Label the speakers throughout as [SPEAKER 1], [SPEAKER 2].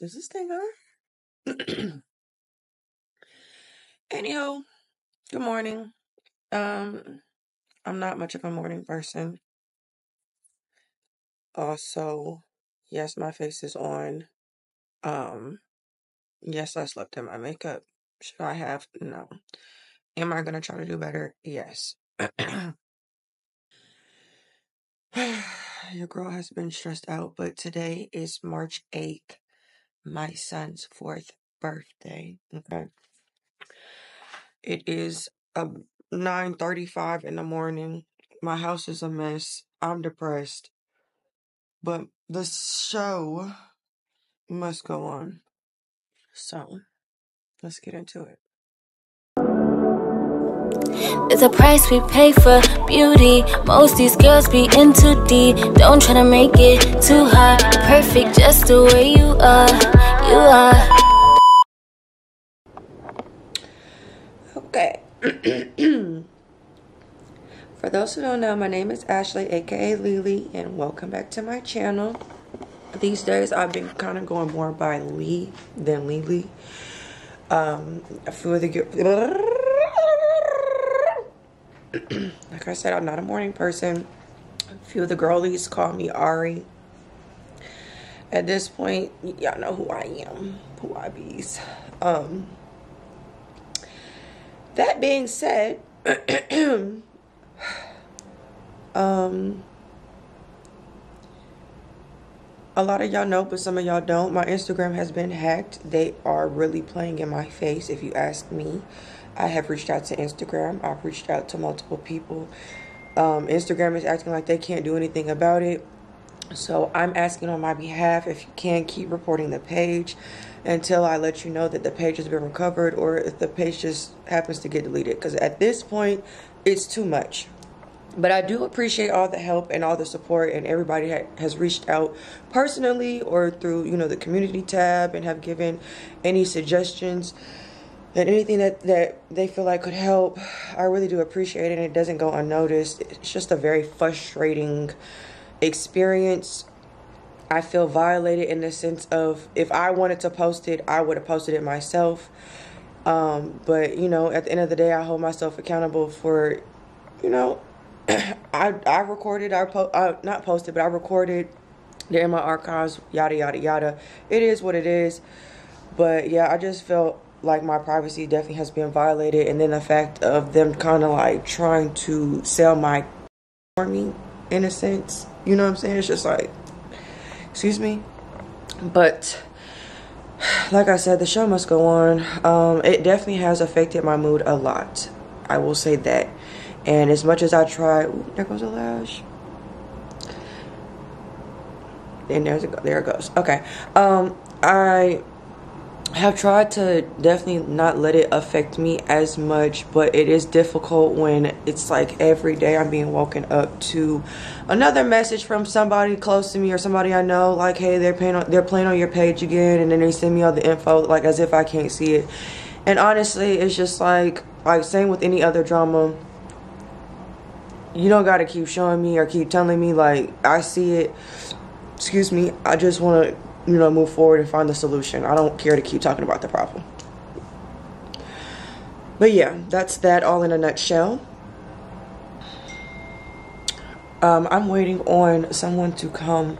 [SPEAKER 1] Is this thing on? Anyhow, good morning. Um, I'm not much of a morning person. Also, yes, my face is on. Um, yes, I slept in my makeup. Should I have? No. Am I gonna try to do better? Yes. Your girl has been stressed out, but today is March 8th, my son's fourth birthday. Okay. It is um, a 9:35 in the morning. My house is a mess. I'm depressed. But the show must go on. So, let's get into it.
[SPEAKER 2] It's a price we pay for beauty. Most these girls be into D. Don't try to make it too hard. Perfect just the way you are. You are.
[SPEAKER 1] Okay. For those who don't know, my name is Ashley, aka Lily, and welcome back to my channel. These days, I've been kind of going more by Lee than Lily. Um, a the like I said, I'm not a morning person. A few of the girlies call me Ari. At this point, y'all know who I am, who I bees. Um, that being said, um, a lot of y'all know, but some of y'all don't. My Instagram has been hacked. They are really playing in my face, if you ask me. I have reached out to Instagram. I've reached out to multiple people. Um, Instagram is acting like they can't do anything about it. So I'm asking on my behalf if you can keep reporting the page until I let you know that the page has been recovered or if the page just happens to get deleted. Because at this point, it's too much. But I do appreciate all the help and all the support, and everybody ha- has reached out personally or through you know the community tab and have given any suggestions and anything that that they feel like could help. I really do appreciate it, and it doesn't go unnoticed. It's just a very frustrating experience. I feel violated in the sense of if I wanted to post it, I would have posted it myself. Um, but you know, at the end of the day, I hold myself accountable for, you know, I I recorded, I po- uh, not posted, but I recorded. They're in my archives, yada yada yada. It is what it is. But yeah, I just felt like my privacy definitely has been violated, and then the fact of them kind of like trying to sell my for me in a sense. You know what I'm saying? It's just like, excuse me, but like I said, the show must go on. Um, it definitely has affected my mood a lot. I will say that. And as much as I try, ooh, there goes a lash. And there's a, there it goes. Okay. Um, I have tried to definitely not let it affect me as much, but it is difficult when it's like every day I'm being woken up to another message from somebody close to me or somebody I know, like, hey, they're playing on, they're playing on your page again, and then they send me all the info, like as if I can't see it. And honestly, it's just like like same with any other drama. You don't gotta keep showing me or keep telling me like I see it. Excuse me. I just want to you know, move forward and find the solution. I don't care to keep talking about the problem. But yeah, that's that all in a nutshell. Um, I'm waiting on someone to come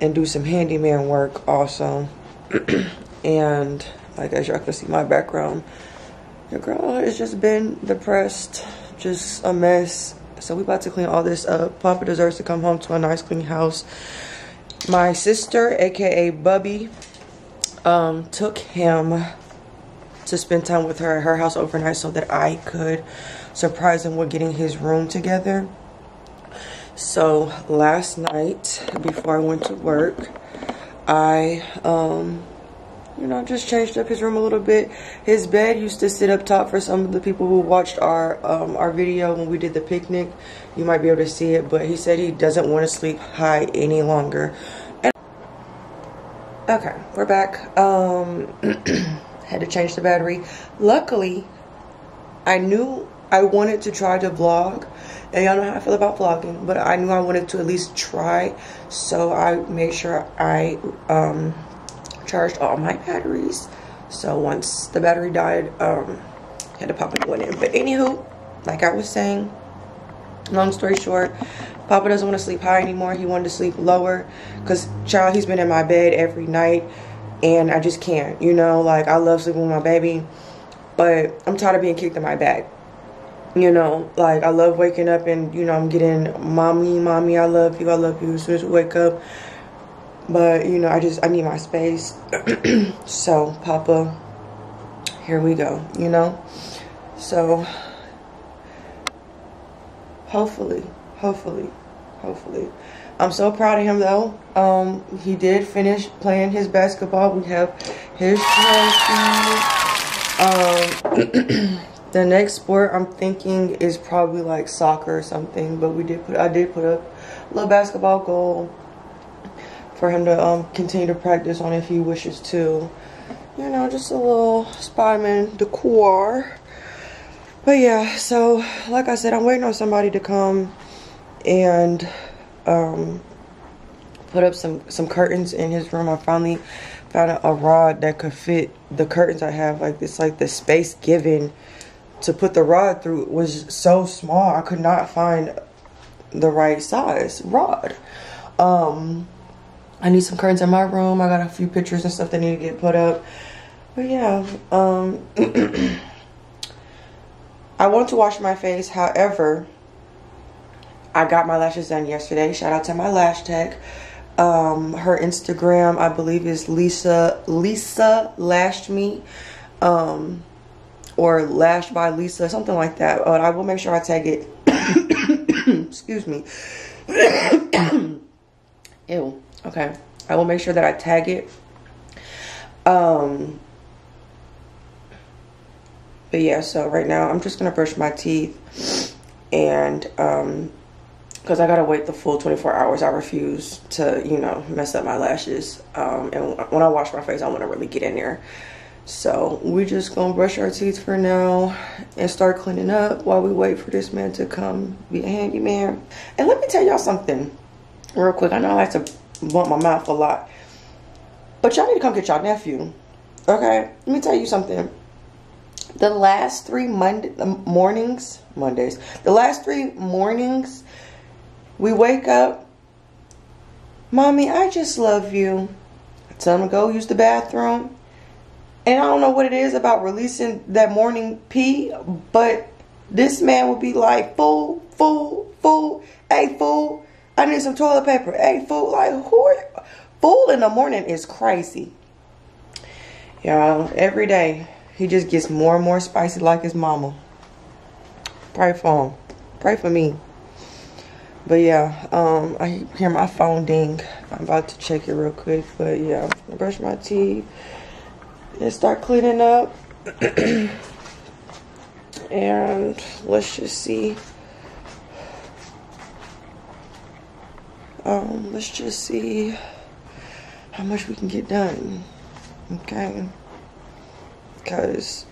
[SPEAKER 1] and do some handyman work also. and like as y'all can see my background, your girl has just been depressed, just a mess. So we about to clean all this up. Papa deserves to come home to a nice clean house my sister, aka Bubby, um, took him to spend time with her at her house overnight so that I could surprise him with getting his room together. So last night, before I went to work, I, um, you know, just changed up his room a little bit. His bed used to sit up top for some of the people who watched our um, our video when we did the picnic. You might be able to see it, but he said he doesn't want to sleep high any longer. Okay, we're back. Um, had to change the battery. Luckily, I knew I wanted to try to vlog. And y'all know how I feel about vlogging, but I knew I wanted to at least try. So I made sure I um, charged all my batteries. So once the battery died, um, had to pop a one in. But anywho, like I was saying, long story short, Papa doesn't want to sleep high anymore. He wanted to sleep lower because, child, he's been in my bed every night and I just can't, you know, like I love sleeping with my baby, but I'm tired of being kicked in my back. You know, like I love waking up and, you know, I'm getting mommy, mommy, I love you, I love you as soon as we wake up. But, you know, I just, I need my space. so, Papa, here we go, you know? So, hopefully, hopefully, hopefully. I'm so proud of him though. Um, he did finish playing his basketball. We have his trophy. Um, the next sport I'm thinking is probably like soccer or something. But we did put I did put up a little basketball goal for him to um, continue to practice on if he wishes to. You know, just a little Spiderman decor. But yeah, so like I said, I'm waiting on somebody to come and um, put up some some curtains in his room. I finally found a, rod that could fit the curtains I have. Like it's like the space given to put the rod through was so small. I could not find the right size rod. Um, I need some curtains in my room. I got a few pictures and stuff that need to get put up. But yeah, um, I want to wash my face. However, I got my lashes done yesterday. Shout out to my lash tech. Um, her Instagram, I believe, is Lisa Lisa lashed me, um, or lashed by Lisa, something like that. But I will make sure I tag it. Excuse me. Ew. Okay. I will make sure that I tag it. Um. But yeah, so right now I'm just gonna brush my teeth and um because I gotta wait the full 24 hours. I refuse to, you know, mess up my lashes. Um, and when I wash my face, I want to really get in there. So we just gonna brush our teeth for now and start cleaning up while we wait for this man to come be a handyman. And let me tell y'all something real quick. I know I like to bump my mouth a lot, but y'all need to come get y'all nephew. Okay, let me tell you something. The last three Monday mornings, Mondays, the last three mornings we wake up, Mommy, I just love you. I tell to go use the bathroom. And I don't know what it is about releasing that morning pee, but this man would be like, fool, fool, fool, hey, fool, I need some toilet paper. Hey, fool, like, who? Fool in the morning is crazy. Y'all, every day, he just gets more and more spicy like his mama. Pray for him. Pray for me. But yeah, um, I hear my phone ding. I'm about to check it real quick. But yeah, brush my teeth and start cleaning up. and let's just see. Um, let's just see how much we can get done. Okay. Because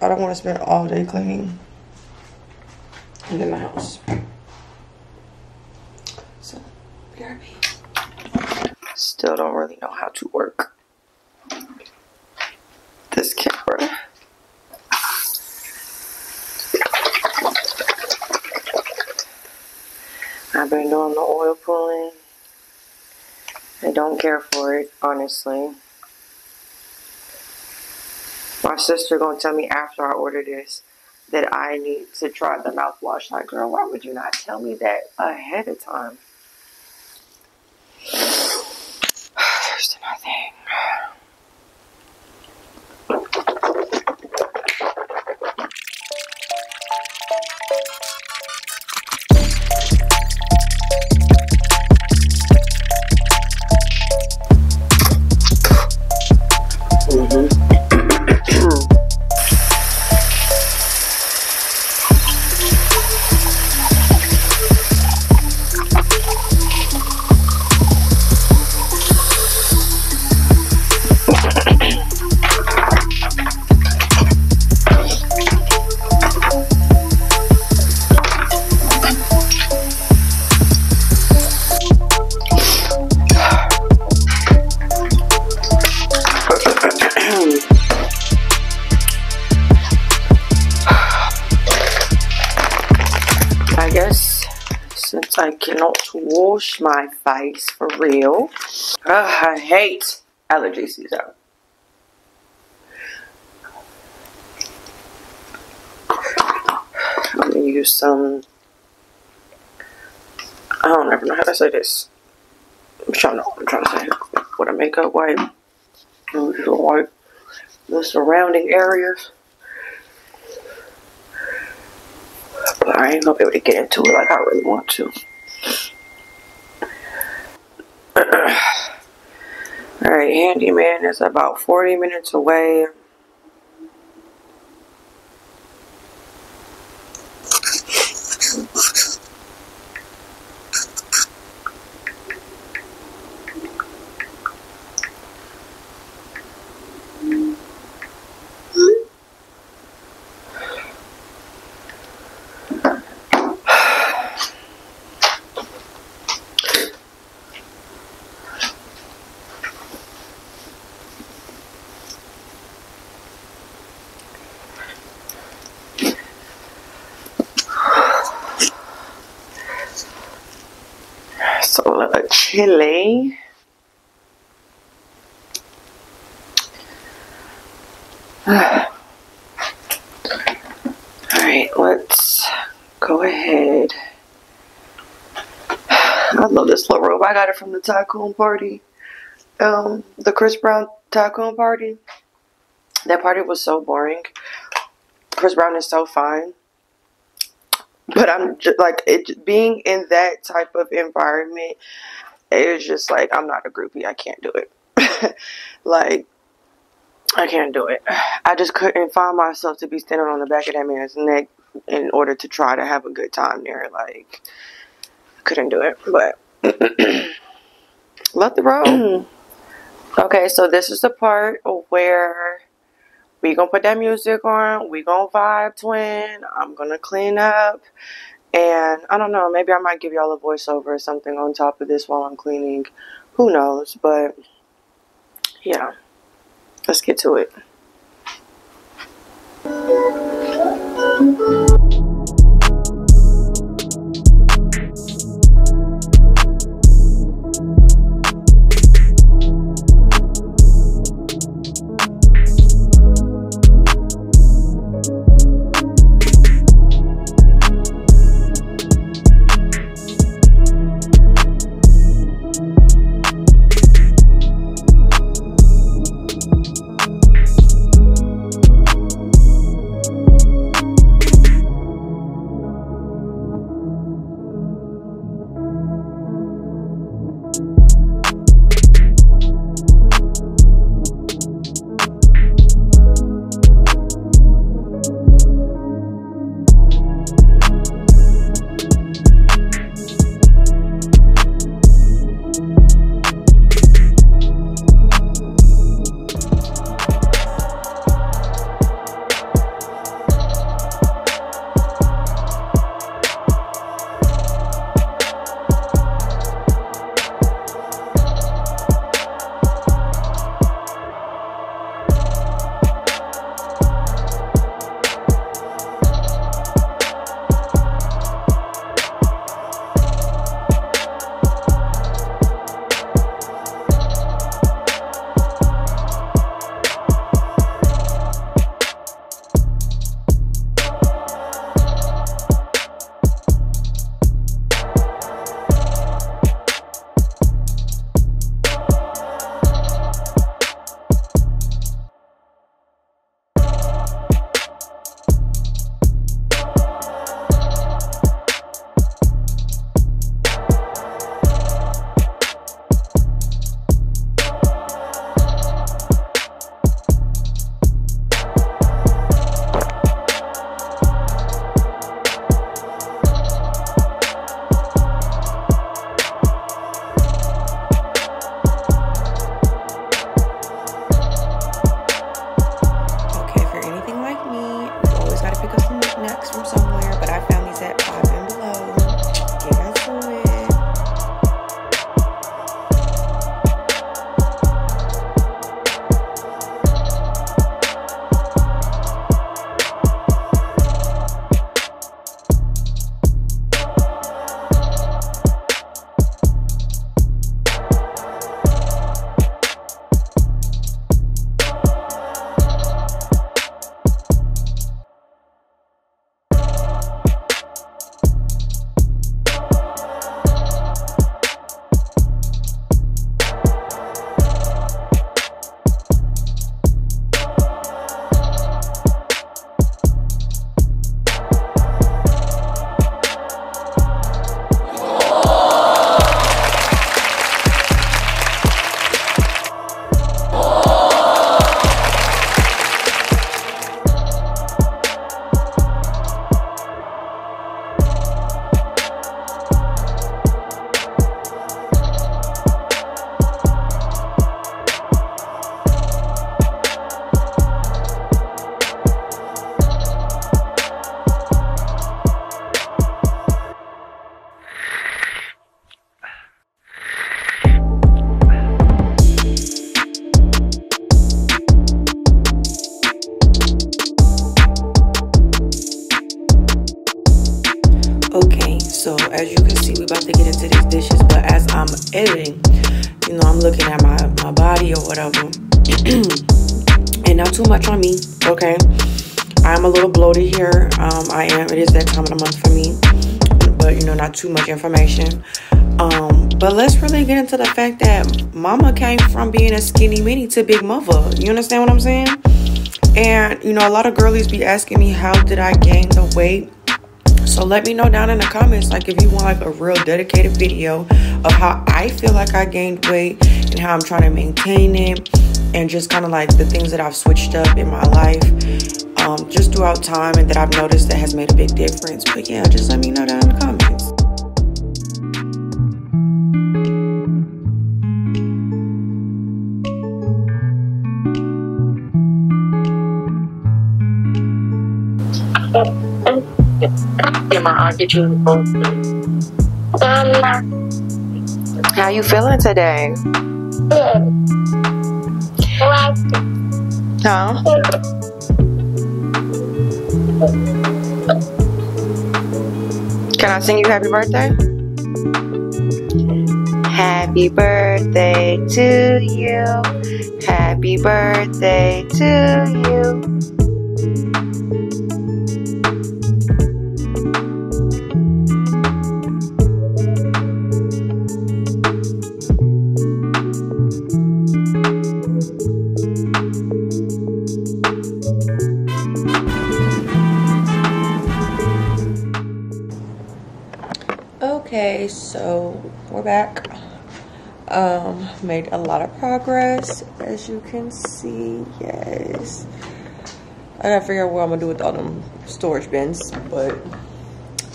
[SPEAKER 1] I don't want to spend all day cleaning in the house. Still don't really know how to work this camera. I've been doing the oil pulling. I don't care for it, honestly. My sister gonna tell me after I order this that I need to try the mouthwash. Like, girl, why would you not tell me that ahead of time? There's nothing. Wash my face for real. Ugh, I hate allergy season. I'm gonna use some. I don't ever know how to say this. I'm trying to. I'm trying to say what a makeup wipe. Wipe the surrounding areas. But I ain't gonna be able to get into it like I really want to. Alright, Handyman is about 40 minutes away. Chili. Alright, let's go ahead. I love this little robe. I got it from the tycoon party. Um, the Chris Brown tycoon party. That party was so boring. Chris Brown is so fine but I'm just like it being in that type of environment it's just like I'm not a groupie. I can't do it. like I can't do it. I just couldn't find myself to be standing on the back of that man's neck in order to try to have a good time there. Like couldn't do it. But let the road. okay, so this is the part where we gonna put that music on. We gonna vibe twin. I'm gonna clean up. And I don't know, maybe I might give y'all a voiceover or something on top of this while I'm cleaning. Who knows? But yeah, let's get to it. Too much information. Um, but let's really get into the fact that mama came from being a skinny mini to big mother. You understand what I'm saying? And, you know, a lot of girlies be asking me, how did I gain the weight? So let me know down in the comments, like if you want like a real dedicated video of how I feel like I gained weight and how I'm trying to maintain it and just kind of like the things that I've switched up in my life um, just throughout time and that I've noticed that has made a big difference. But yeah, just let me know down in the comments. How you feeling today? Huh? Can I sing you happy birthday? Happy birthday to you. Happy birthday to you. Made a lot of progress, as you can see. Yes, I gotta figure out what I'm gonna do with all them storage bins, but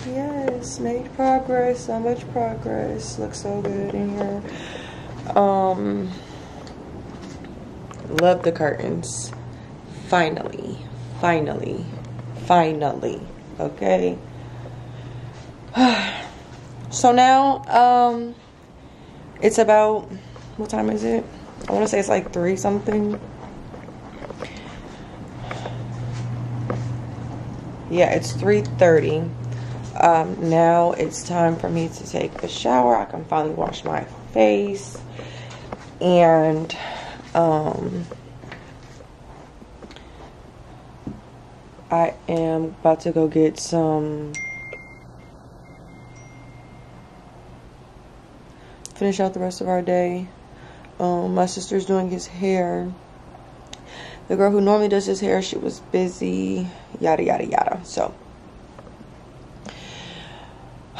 [SPEAKER 1] yes, made progress. So much progress. Looks so good in here. Um, love the curtains. Finally, finally, finally. Okay. So now, um, it's about, what time is it? I want to say it's like 3 something. Yeah, it's 3.30. Um, now it's time for me to take a shower. I can finally wash my face. And, um, I am about to go get some finish out the rest of our day. Um, my sister's doing his hair. The girl who normally does his hair, she was busy, yada, yada, yada. So,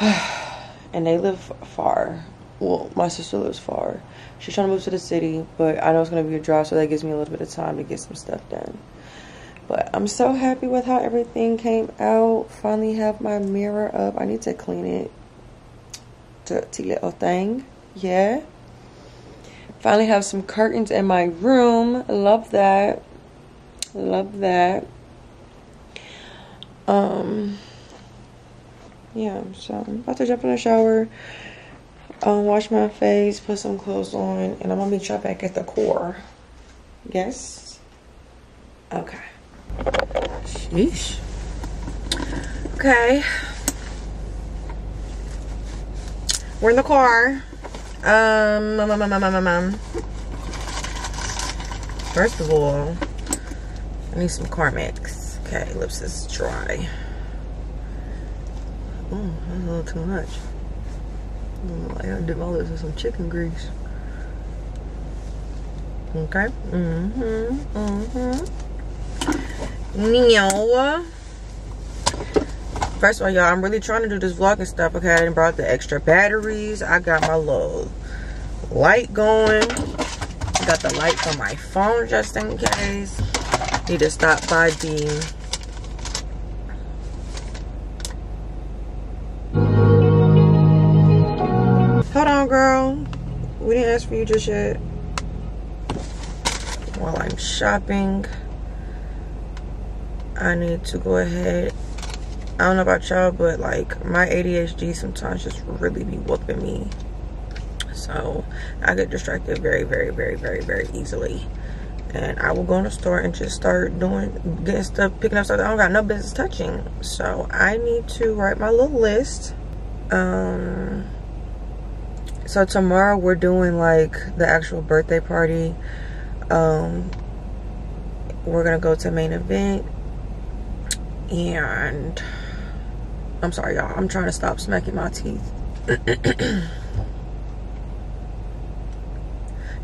[SPEAKER 1] and they live far. Well, my sister lives far. She's trying to move to the city, but I know it's going to be a drive, so that gives me a little bit of time to get some stuff done. But I'm so happy with how everything came out. Finally have my mirror up. I need to clean it. Dirty little thing yeah finally have some curtains in my room. Love that. Love that. Um yeah so i'm about to jump in the shower um wash my face put some clothes on and i'm gonna meet y'all back at the core. Yes? Okay. Sheesh. Okay. We're in the car um, um, um, um, First of all, I need some Carmex. Okay, lips is dry. Oh, that's a little too much. I gotta dip my lips in some chicken grease. Okay. Mm-hmm. Mm-hmm. Neo. First of all, y'all, I'm really trying to do this vlog and stuff. Okay, I didn't brought the extra batteries. I got my little light going. Got the light on my phone just in case. Need to stop by the Hold on, girl. We didn't ask for you just yet. While I'm shopping, I need to go ahead I don't know about y'all, but like my ADHD sometimes just really be whooping me. So I get distracted very, very, very, very, very easily. And I will go in the store and just start doing, getting stuff, picking up stuff I don't got no business touching. So I need to write my little list Um, so tomorrow we're doing like the actual birthday party. Um, we're gonna go to main event and I'm sorry y'all. I'm trying to stop smacking my teeth.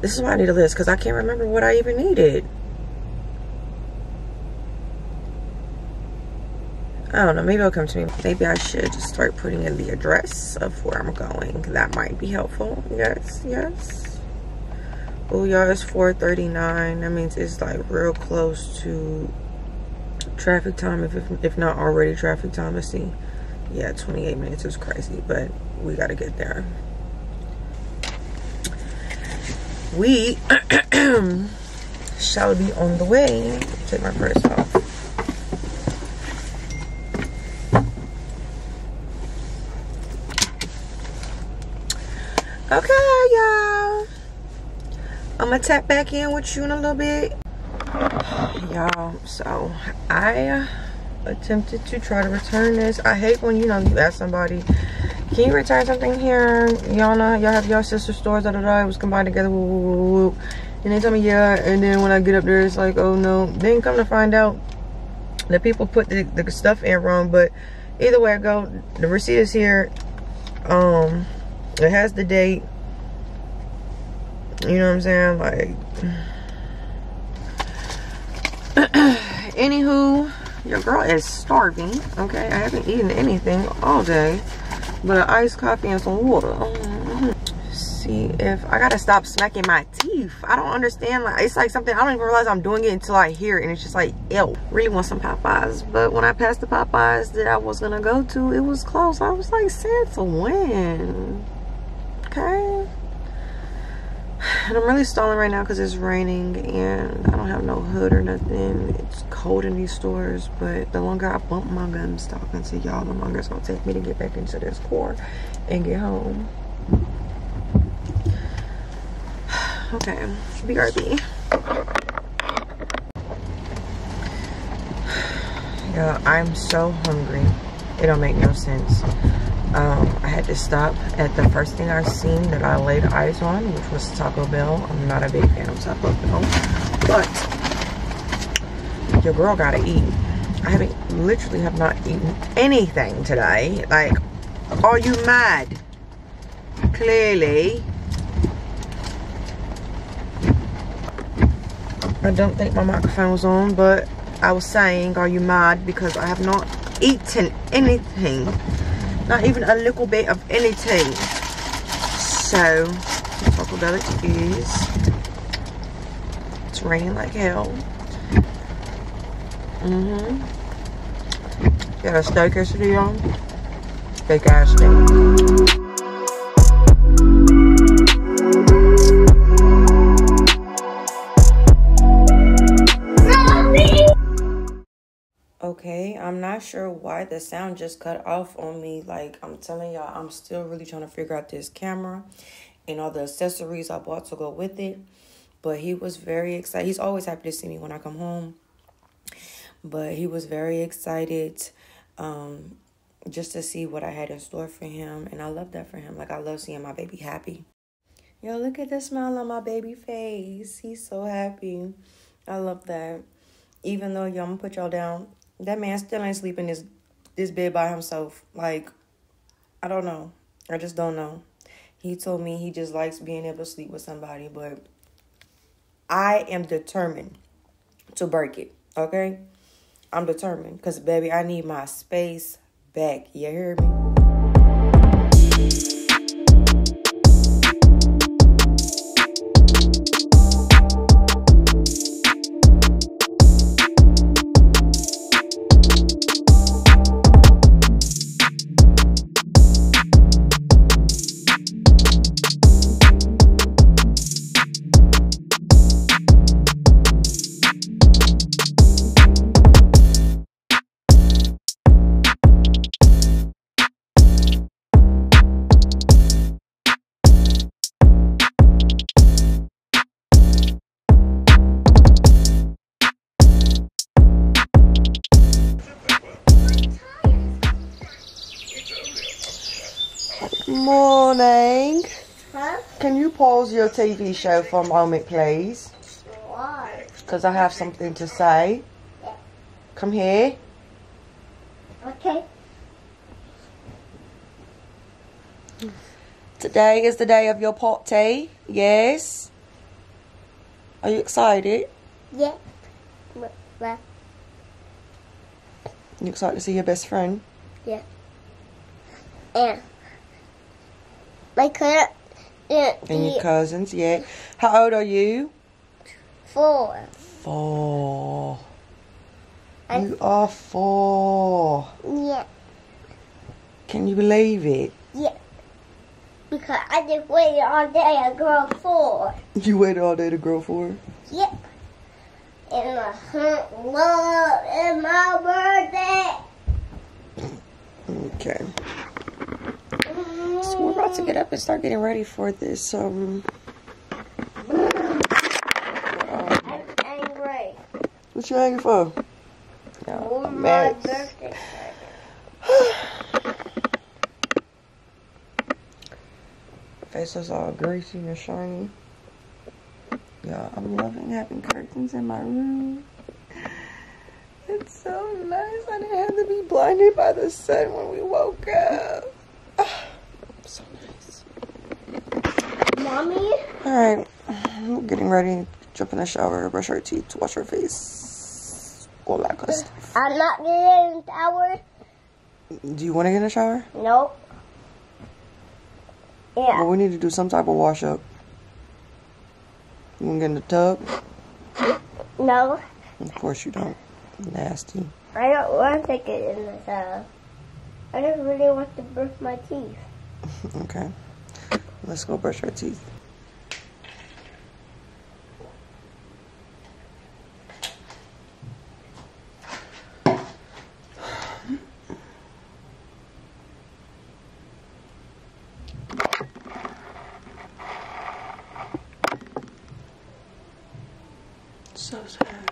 [SPEAKER 1] This is why I need a list because I can't remember what I even needed. I don't know. Maybe it'll come to me. Maybe I should just start putting in the address of where I'm going. That might be helpful. Yes yes. Oh y'all it's 4:39. that means it's like real close to traffic time if, if, if not already traffic time let's see yeah 28 minutes is crazy but we got to get there. We shall be on the way. Take my purse off. Okay y'all. I'm gonna tap back in with you in a little bit. Y'all so i attempted to try to return this. I hate when you know you ask somebody can you return something here? Y'all know y'all have your sister stores da da da. It was combined together woo, woo, woo, and they tell me yeah. And then when i get up there it's like oh no. Then come to find out that people put the, the stuff in wrong but either way i go the receipt is here. Um it has the date. You know what i'm saying? Like anywho your girl is starving okay? I haven't eaten anything all day but an iced coffee and some water. Mm-hmm. See if i gotta stop smacking my teeth. I don't understand like it's like something i don't even realize i'm doing it until i hear it and it's just like ew. Really want some popeyes but when i passed the popeyes that i was gonna go to it was close. I was like since when? Okay and I'm really stalling right now because it's raining and I don't have no hood or nothing. It's cold in these stores, but the longer I bump my gums talking to y'all, the longer it's gonna take me to get back into this core and get home. Okay, BRB. Yeah, I'm so hungry. It don't make no sense um, I had to stop at the first thing I seen that I laid eyes on, which was Taco Bell. I'm not a big fan of Taco Bell, but your girl gotta eat. I haven't, literally have not eaten anything today. Like, are you mad? Clearly. I don't think my microphone was on, but I was saying, are you mad? Because I have not eaten anything not even a little bit of anything. So, Taco Bell it is. It's raining like hell. Mm-hmm. Got a steak yesterday on. Big ass steak. Not sure why the sound just cut off on me. Like i'm telling y'all i'm still really trying to figure out this camera and all the accessories i bought to go with it. But he was very excited. He's always happy to see me when i come home. But he was very excited um just to see what i had in store for him. And i love that for him. Like i love seeing my baby happy. Yo look at the smile on my baby face. He's so happy. I love that. Even though y'all, I'm gonna put y'all down. That man still ain't sleeping this this bed by himself. Like, I don't know. I just don't know. He told me he just likes being able to sleep with somebody, but I am determined to break it. Okay? I'm determined. Cause baby, I need my space back. You hear me? TV show for a moment, please?
[SPEAKER 3] Why?
[SPEAKER 1] Because I have something to say. Come here.
[SPEAKER 3] Okay.
[SPEAKER 1] Today is the day of your party. Yes. Are you excited?
[SPEAKER 3] Yeah.
[SPEAKER 1] You excited to see your best friend?
[SPEAKER 3] Yeah. Yeah. my cousin. Yeah.
[SPEAKER 1] And your cousins, yeah. How old are you?
[SPEAKER 3] four.
[SPEAKER 1] Four.
[SPEAKER 3] I'm-
[SPEAKER 1] You are four.
[SPEAKER 3] Yeah.
[SPEAKER 1] Can you believe it? Yeah.
[SPEAKER 3] Because I just waited all day. I grow four.
[SPEAKER 1] You waited all day to grow four?
[SPEAKER 3] Yep. And my hunt love and my birthday.
[SPEAKER 1] Okay. So we're about to get up and start getting ready for this. Um,
[SPEAKER 3] I'm angry.
[SPEAKER 1] what you angry for? No,
[SPEAKER 3] my
[SPEAKER 1] mad.
[SPEAKER 3] birthday.
[SPEAKER 1] Face is all greasy and shiny. Yeah, I'm loving having curtains in my room. It's so nice. I didn't have to be blinded by the sun when we woke up. So nice.
[SPEAKER 3] Mommy?
[SPEAKER 1] All right, we're getting ready. Jump in the shower, brush our teeth, wash our face, all that good stuff.
[SPEAKER 3] I'm not getting in the shower.
[SPEAKER 1] Do you want to get in the shower?
[SPEAKER 3] Nope. Yeah.
[SPEAKER 1] Well, we need to do some type of wash up. You want to get in the tub?
[SPEAKER 3] No.
[SPEAKER 1] Of course you don't. Nasty.
[SPEAKER 3] I don't want to get in the shower. I don't really want to brush my teeth.
[SPEAKER 1] Okay. Let's go brush our teeth. So sad.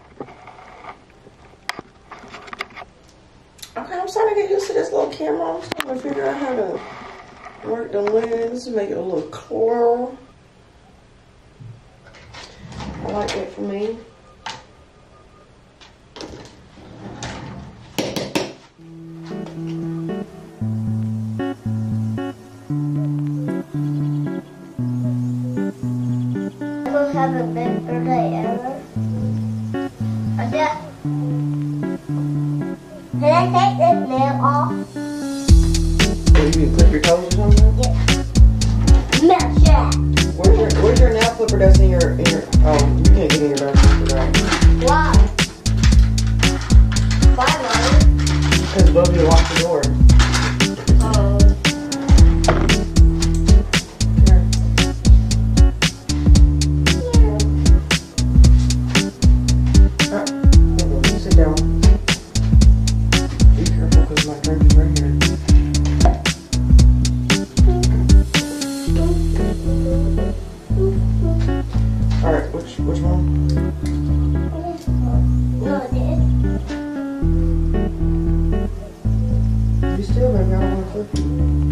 [SPEAKER 1] Okay, I'm starting to get used to this little camera. I'm starting to figure out how to work the lens, make it a little clearer.
[SPEAKER 3] Have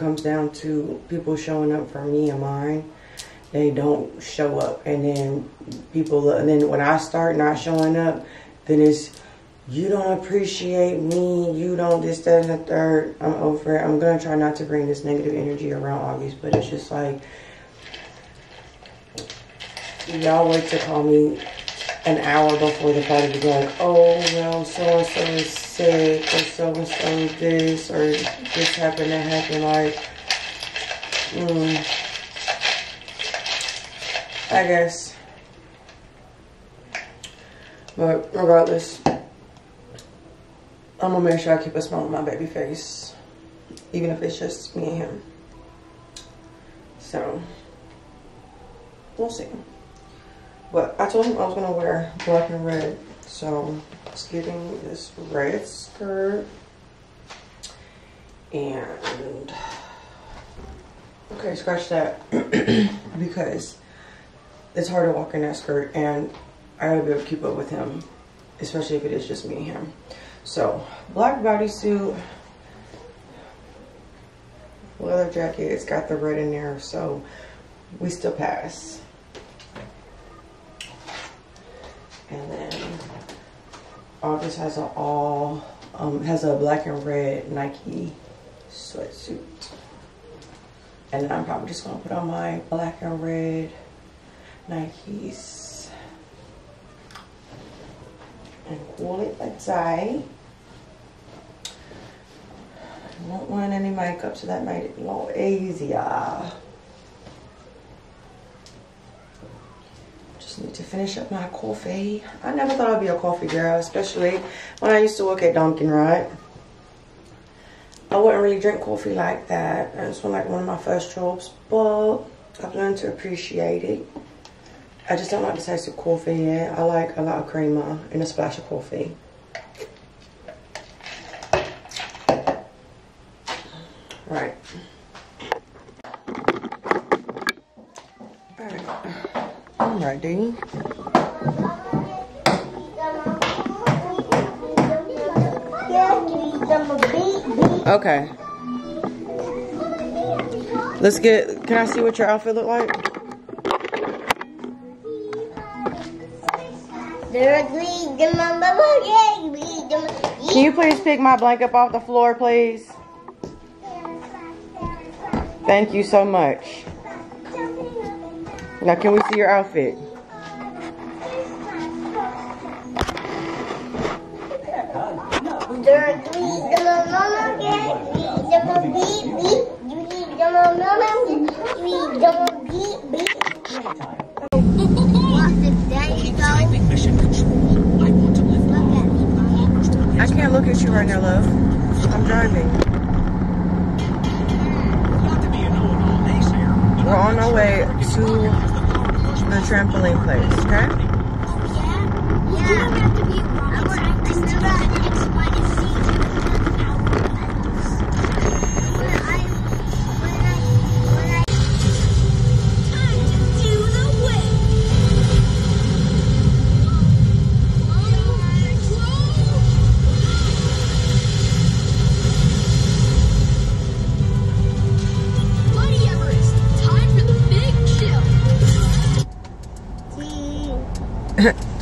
[SPEAKER 1] comes down to people showing up for me and mine, they don't show up, and then people, and then when I start not showing up, then it's you don't appreciate me, you don't this, that, and the third. I'm over it. I'm gonna try not to bring this negative energy around August, but it's just like y'all wait to call me an hour before the party to be like, oh well, so and so is sick, or so and so this, or this happened, that happened. Like, mm, I guess. But regardless, I'm gonna make sure I keep a smile on my baby face, even if it's just me and him. So, we'll see. But I told him I was gonna wear black and red. So it's getting this red skirt. And okay, scratch that because it's hard to walk in that skirt and I gotta be able to keep up with him, especially if it is just me and him. So black bodysuit, leather jacket, it's got the red in there, so we still pass. And then August has a all um, has a black and red Nike sweatsuit. And then I'm probably just gonna put on my black and red Nikes and call it a day. I don't want any makeup, so that made it a lot easier. Need to finish up my coffee. I never thought I'd be a coffee girl, especially when I used to work at Dunkin', right? I wouldn't really drink coffee like that. It's one like one of my first jobs, but I've learned to appreciate it. I just don't like the taste of coffee yet. I like a lot of creamer and a splash of coffee. Right. Alright. I'm. Okay. Let's get, can I see what your outfit look like? Can you please pick my blanket off the floor, please? Thank you so much. Now, can we see your outfit?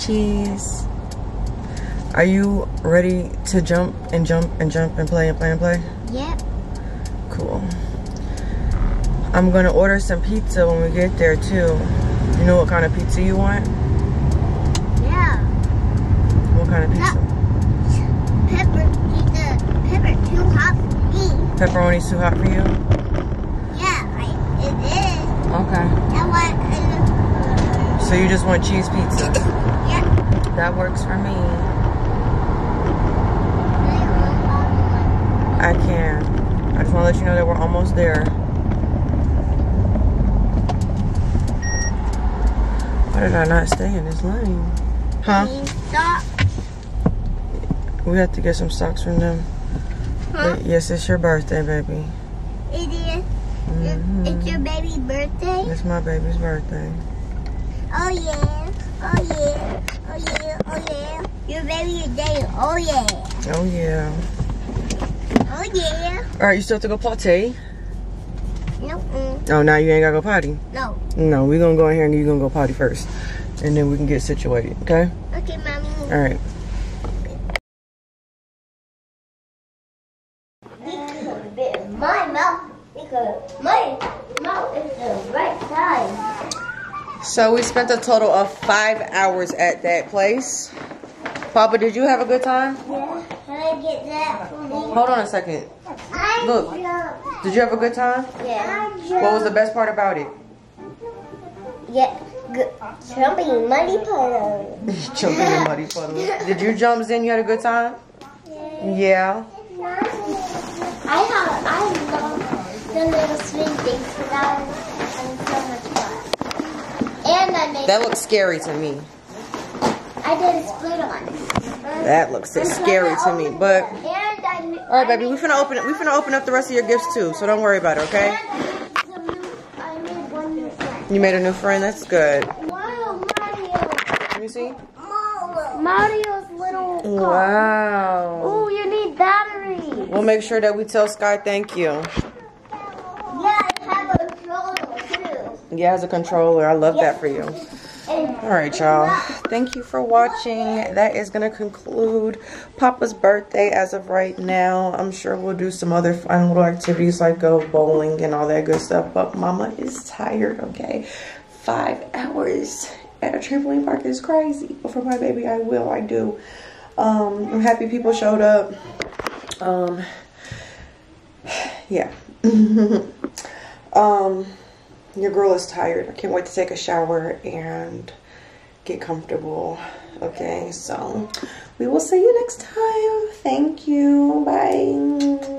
[SPEAKER 1] Cheese. Are you ready to jump and jump and jump and play and play and play?
[SPEAKER 3] Yep.
[SPEAKER 1] Cool. I'm gonna order some pizza when we get there too. You know what kind of pizza you want?
[SPEAKER 3] Yeah.
[SPEAKER 1] What kind of pizza? No. Pepper pizza. Pepper too hot for me. Pepperoni's too hot for you?
[SPEAKER 3] Yeah, it is.
[SPEAKER 1] Okay.
[SPEAKER 3] I want.
[SPEAKER 1] So you just want cheese pizza? That works for me. I can. I just want to let you know that we're almost there. Why did I not stay in this lane? Huh? We have to get some socks from them.
[SPEAKER 3] Huh?
[SPEAKER 1] Yes, it's your birthday, baby.
[SPEAKER 3] It is.
[SPEAKER 1] Mhm.
[SPEAKER 3] It's your baby's birthday.
[SPEAKER 1] It's my baby's birthday.
[SPEAKER 3] Oh yeah. Oh yeah. Oh yeah. Day. Oh yeah.
[SPEAKER 1] Oh, yeah.
[SPEAKER 3] Oh yeah.
[SPEAKER 1] All right, you still have to go potty?
[SPEAKER 3] No. Mm,
[SPEAKER 1] Oh, now you ain't got to go potty?
[SPEAKER 3] no.
[SPEAKER 1] No, we're going to go in here and you're going to go potty first. And then we can get situated, okay?
[SPEAKER 3] Okay, mommy.
[SPEAKER 1] All right.
[SPEAKER 3] My mouth. Because my mouth is the right size.
[SPEAKER 1] So we spent a total of five hours at that place. Papa, did you have a good time?
[SPEAKER 3] Yeah. Can I get that for me?
[SPEAKER 1] Hold on a second.
[SPEAKER 3] I
[SPEAKER 1] Look.
[SPEAKER 3] jumped.
[SPEAKER 1] Did you have a good time?
[SPEAKER 3] Yeah.
[SPEAKER 1] What was the best part about it?
[SPEAKER 3] Yeah. Good. Jumping muddy puddle.
[SPEAKER 1] Jumping in muddy puddles. Did you jump, Zen? You had a good time? Yeah.
[SPEAKER 3] I have. I love the little swing things because I was having so much fun. And I made.
[SPEAKER 1] That looks scary to me.
[SPEAKER 3] I did a split on.
[SPEAKER 1] That looks so scary to me. But
[SPEAKER 3] And I. ma-
[SPEAKER 1] all right, baby, we finna open it. We finna open up the rest of your gifts too. So don't worry about it, okay?
[SPEAKER 3] And I made some new. I made one new friend.
[SPEAKER 1] You made a new friend. That's good.
[SPEAKER 3] Wow, Mario.
[SPEAKER 1] Let me see.
[SPEAKER 3] Mario's little car.
[SPEAKER 1] Wow.
[SPEAKER 3] Oh, you need batteries.
[SPEAKER 1] We'll make sure that we tell Sky thank you.
[SPEAKER 3] Yeah, I have a controller too.
[SPEAKER 1] Yeah, as a controller. I love that for you. All right, y'all. Thank you for watching. That is going to conclude Papa's birthday as of right now. I'm sure we'll do some other fun little activities like go bowling and all that good stuff. But Mama is tired, okay? Five hours at a trampoline park is crazy. But for my baby, I will. I do. Um, I'm happy people showed up. Um, yeah. um, your girl is tired. I can't wait to take a shower and get comfortable. Okay, so we will see you next time. Thank you. Bye.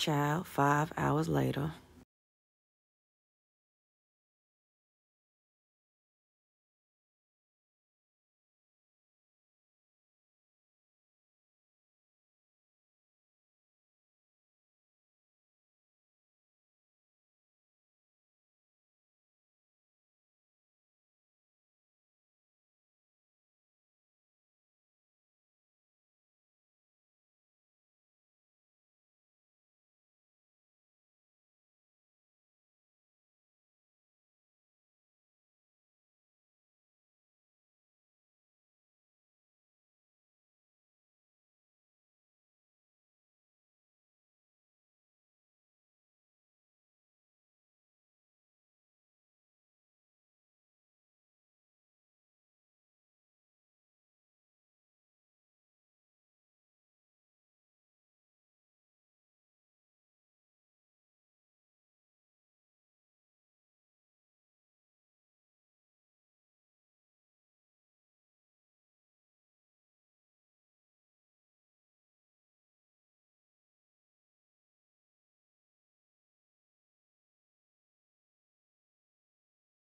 [SPEAKER 1] Child, five hours later.